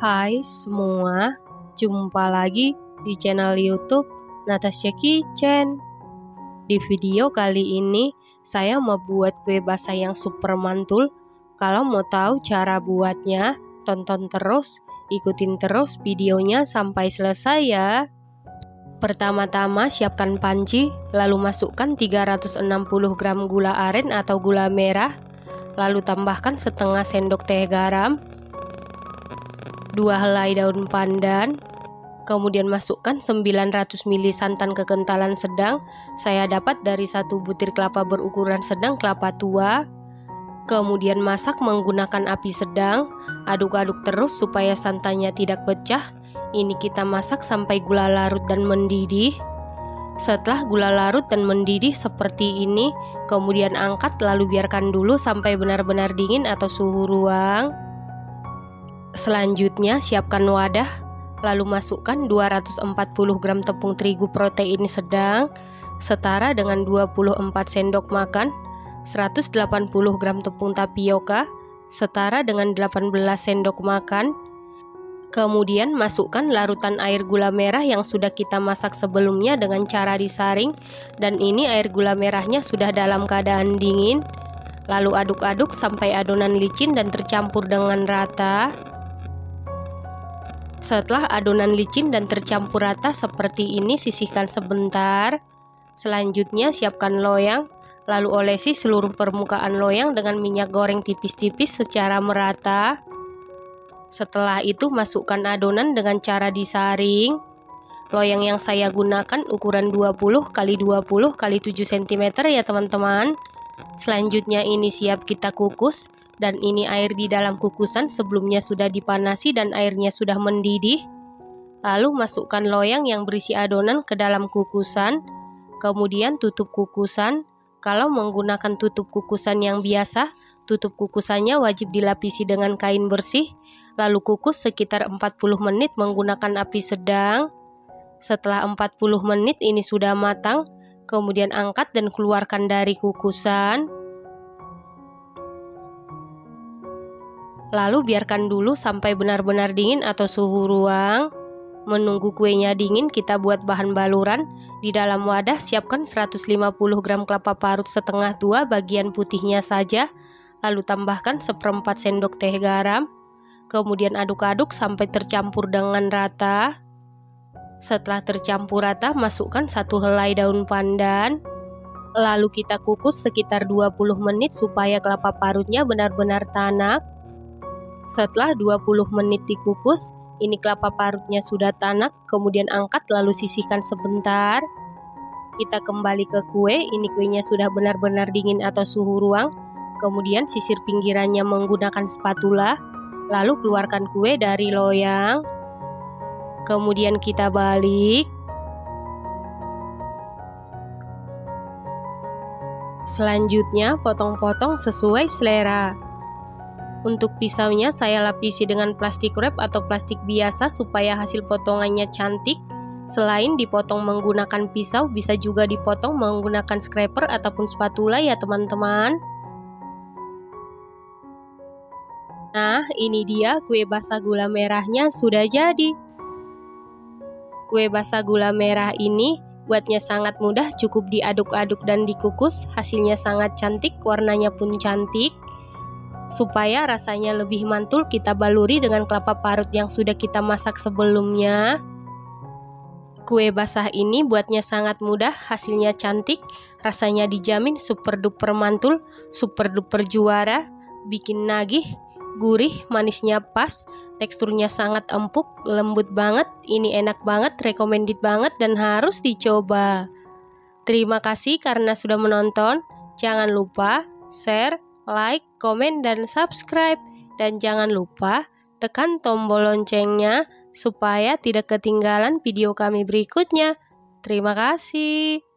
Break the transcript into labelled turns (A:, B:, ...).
A: Hai semua, jumpa lagi di channel YouTube Natasha Kitchen. Di video kali ini, saya mau buat kue basah yang super mantul. Kalau mau tahu cara buatnya, tonton terus, ikutin terus videonya sampai selesai ya. Pertama-tama siapkan panci, lalu masukkan 360 gram gula aren atau gula merah, lalu tambahkan setengah sendok teh garam, dua helai daun pandan, kemudian masukkan 900 ml santan kekentalan sedang, saya dapat dari satu butir kelapa berukuran sedang kelapa tua, kemudian masak menggunakan api sedang, aduk-aduk terus supaya santannya tidak pecah, ini kita masak sampai gula larut dan mendidih. Setelah gula larut dan mendidih seperti ini, kemudian angkat lalu biarkan dulu sampai benar-benar dingin atau suhu ruang. Selanjutnya siapkan wadah, lalu masukkan 240 gram tepung terigu protein sedang setara dengan 24 sendok makan, 180 gram tepung tapioka setara dengan 18 sendok makan, Kemudian masukkan larutan air gula merah yang sudah kita masak sebelumnya dengan cara disaring dan ini air gula merahnya sudah dalam keadaan dingin. Lalu aduk-aduk sampai adonan licin dan tercampur dengan rata. Setelah adonan licin dan tercampur rata seperti ini sisihkan sebentar. Selanjutnya siapkan loyang, lalu olesi seluruh permukaan loyang dengan minyak goreng tipis-tipis secara merata. Setelah itu masukkan adonan dengan cara disaring. Loyang yang saya gunakan ukuran 20 x 20 x 7 cm ya teman-teman. Selanjutnya ini siap kita kukus dan ini air di dalam kukusan sebelumnya sudah dipanasi dan airnya sudah mendidih. Lalu masukkan loyang yang berisi adonan ke dalam kukusan. Kemudian tutup kukusan. Kalau menggunakan tutup kukusan yang biasa, tutup kukusannya wajib dilapisi dengan kain bersih lalu kukus sekitar 40 menit menggunakan api sedang. Setelah 40 menit ini sudah matang, kemudian angkat dan keluarkan dari kukusan. Lalu biarkan dulu sampai benar-benar dingin atau suhu ruang. Menunggu kuenya dingin, kita buat bahan baluran. Di dalam wadah siapkan 150 gram kelapa parut setengah tua bagian putihnya saja. Lalu tambahkan seperempat sendok teh garam, Kemudian aduk-aduk sampai tercampur dengan rata. Setelah tercampur rata, masukkan satu helai daun pandan. Lalu kita kukus sekitar 20 menit supaya kelapa parutnya benar-benar tanak. Setelah 20 menit dikukus, ini kelapa parutnya sudah tanak, kemudian angkat lalu sisihkan sebentar. Kita kembali ke kue, ini kuenya sudah benar-benar dingin atau suhu ruang. Kemudian sisir pinggirannya menggunakan spatula. Lalu keluarkan kue dari loyang. Kemudian kita balik. Selanjutnya potong-potong sesuai selera. Untuk pisaunya saya lapisi dengan plastik wrap atau plastik biasa supaya hasil potongannya cantik. Selain dipotong menggunakan pisau, bisa juga dipotong menggunakan scraper ataupun spatula ya teman-teman. Nah, ini dia kue basah gula merahnya sudah jadi. Kue basah gula merah ini buatnya sangat mudah, cukup diaduk-aduk dan dikukus. Hasilnya sangat cantik, warnanya pun cantik. Supaya rasanya lebih mantul, kita baluri dengan kelapa parut yang sudah kita masak sebelumnya. Kue basah ini buatnya sangat mudah, hasilnya cantik, rasanya dijamin super duper mantul, super duper juara, bikin nagih, gurih, manisnya pas, teksturnya sangat empuk, lembut banget, ini enak banget, recommended banget dan harus dicoba. Terima kasih karena sudah menonton. Jangan lupa share, like, komen, dan subscribe. Dan jangan lupa tekan tombol loncengnya supaya tidak ketinggalan video kami berikutnya. Terima kasih.